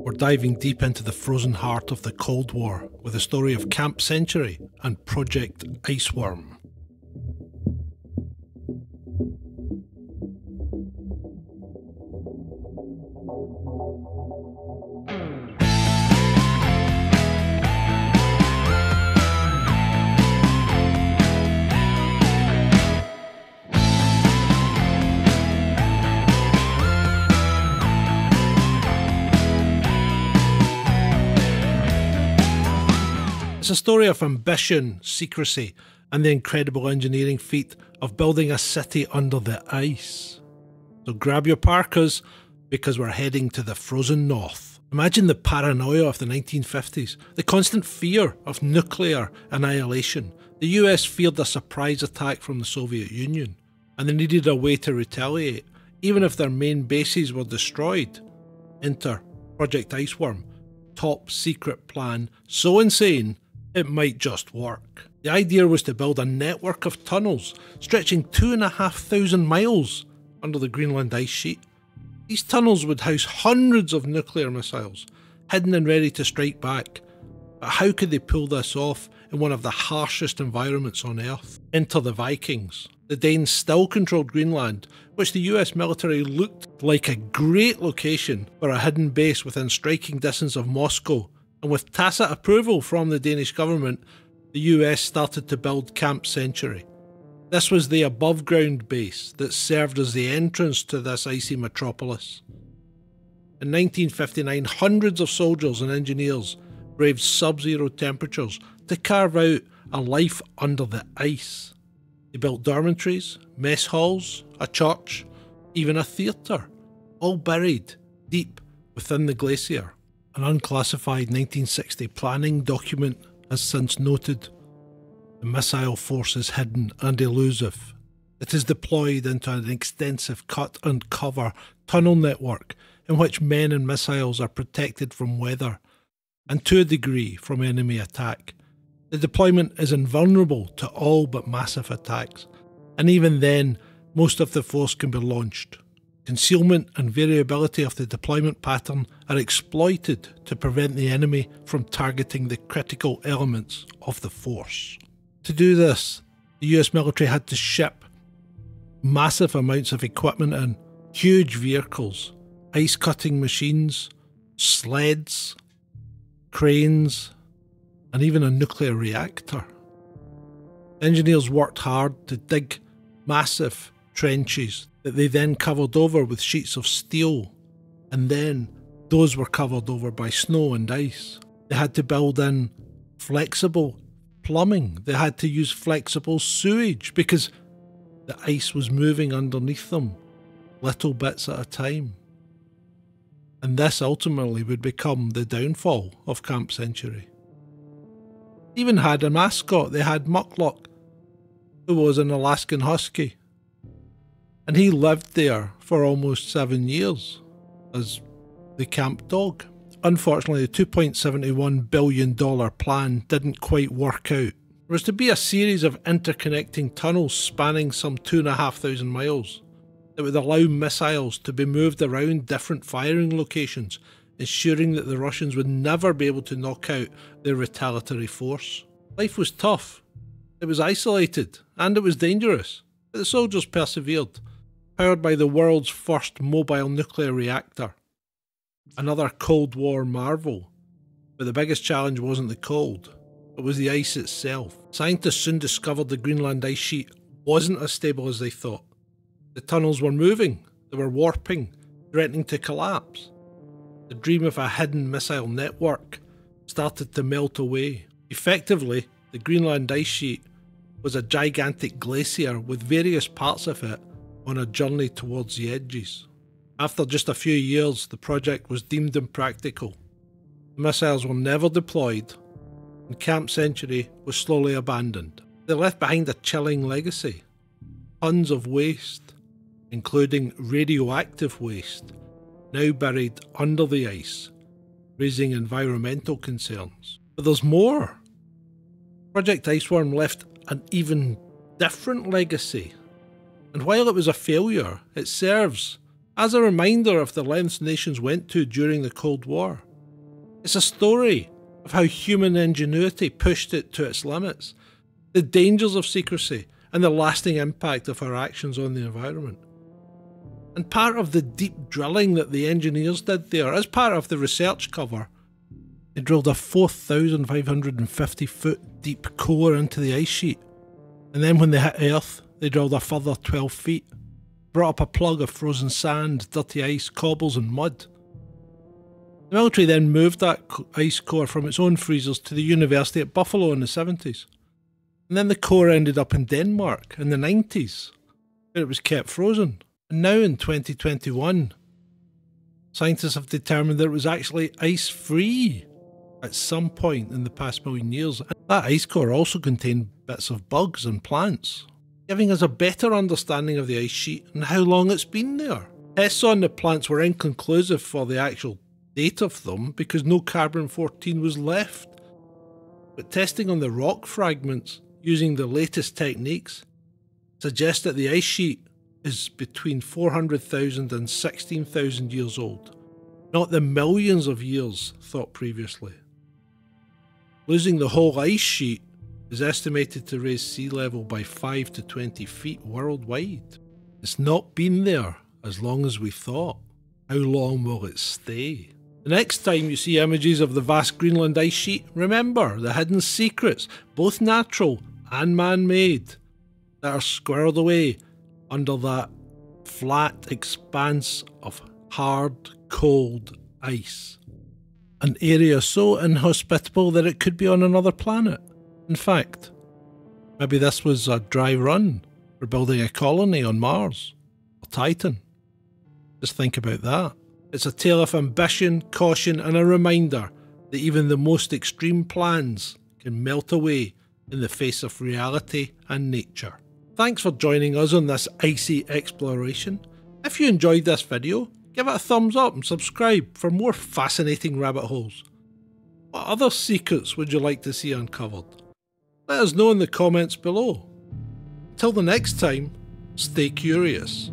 We're diving deep into the frozen heart of the Cold War with the story of Camp Century and Project Iceworm. It's a story of ambition, secrecy, and the incredible engineering feat of building a city under the ice. So grab your parkas because we're heading to the frozen north. Imagine the paranoia of the 1950s, the constant fear of nuclear annihilation. The US feared a surprise attack from the Soviet Union, and they needed a way to retaliate, even if their main bases were destroyed. Enter Project Iceworm, top secret plan so insane it might just work. The idea was to build a network of tunnels stretching two and a half thousand miles under the Greenland ice sheet. These tunnels would house hundreds of nuclear missiles, hidden and ready to strike back. But how could they pull this off in one of the harshest environments on Earth? Enter the Vikings. The Danes still controlled Greenland, which the US military looked like a great location for a hidden base within striking distance of Moscow and with tacit approval from the Danish government, the US started to build Camp Century. This was the above ground base that served as the entrance to this icy metropolis. In 1959, hundreds of soldiers and engineers braved sub zero temperatures to carve out a life under the ice. They built dormitories, mess halls, a church, even a theatre, all buried deep within the glacier. An unclassified 1960 planning document has since noted the missile force is hidden and elusive. It is deployed into an extensive cut and cover tunnel network in which men and missiles are protected from weather and to a degree from enemy attack. The deployment is invulnerable to all but massive attacks, and even then, most of the force can be launched. Concealment and variability of the deployment pattern are exploited to prevent the enemy from targeting the critical elements of the force. To do this, the US military had to ship massive amounts of equipment and huge vehicles, ice cutting machines, sleds, cranes, and even a nuclear reactor. Engineers worked hard to dig massive trenches that they then covered over with sheets of steel, and then those were covered over by snow and ice. They had to build in flexible plumbing, they had to use flexible sewage because the ice was moving underneath them, little bits at a time. And this ultimately would become the downfall of Camp Century. Even had a mascot, they had Muckluck, who was an Alaskan Husky and he lived there for almost seven years as the camp dog. Unfortunately, the $2.71 billion plan didn't quite work out. There was to be a series of interconnecting tunnels spanning some 2,500 miles that would allow missiles to be moved around different firing locations, ensuring that the Russians would never be able to knock out their retaliatory force. Life was tough, it was isolated, and it was dangerous, but the soldiers persevered powered by the world's first mobile nuclear reactor. Another Cold War marvel. But the biggest challenge wasn't the cold, it was the ice itself. Scientists soon discovered the Greenland ice sheet wasn't as stable as they thought. The tunnels were moving, they were warping, threatening to collapse. The dream of a hidden missile network started to melt away. Effectively, the Greenland ice sheet was a gigantic glacier with various parts of it on a journey towards the edges. After just a few years, the project was deemed impractical. The missiles were never deployed, and Camp Century was slowly abandoned. They left behind a chilling legacy tons of waste, including radioactive waste, now buried under the ice, raising environmental concerns. But there's more. Project Iceworm left an even different legacy and while it was a failure, it serves as a reminder of the lengths nations went to during the Cold War. It's a story of how human ingenuity pushed it to its limits, the dangers of secrecy, and the lasting impact of our actions on the environment. And part of the deep drilling that the engineers did there, as part of the research cover, they drilled a 4,550 foot deep core into the ice sheet. And then when they hit Earth, they drilled a further 12 feet, brought up a plug of frozen sand, dirty ice, cobbles, and mud. The military then moved that ice core from its own freezers to the University at Buffalo in the 70s. And then the core ended up in Denmark in the 90s, where it was kept frozen. And now in 2021, scientists have determined that it was actually ice free at some point in the past million years. That ice core also contained bits of bugs and plants, giving us a better understanding of the ice sheet and how long it's been there. Tests on the plants were inconclusive for the actual date of them because no carbon 14 was left. But testing on the rock fragments using the latest techniques suggests that the ice sheet is between 400,000 and 16,000 years old, not the millions of years thought previously. Losing the whole ice sheet is estimated to raise sea level by 5 to 20 feet worldwide. It's not been there as long as we thought. How long will it stay? The next time you see images of the vast Greenland ice sheet, remember the hidden secrets, both natural and man made, that are squirreled away under that flat expanse of hard, cold ice an area so inhospitable that it could be on another planet. In fact, maybe this was a dry run for building a colony on Mars or Titan. Just think about that. It's a tale of ambition, caution, and a reminder that even the most extreme plans can melt away in the face of reality and nature. Thanks for joining us on this icy exploration. If you enjoyed this video, give it a thumbs up and subscribe for more fascinating rabbit holes. What other secrets would you like to see uncovered? Let us know in the comments below. Till the next time, stay curious.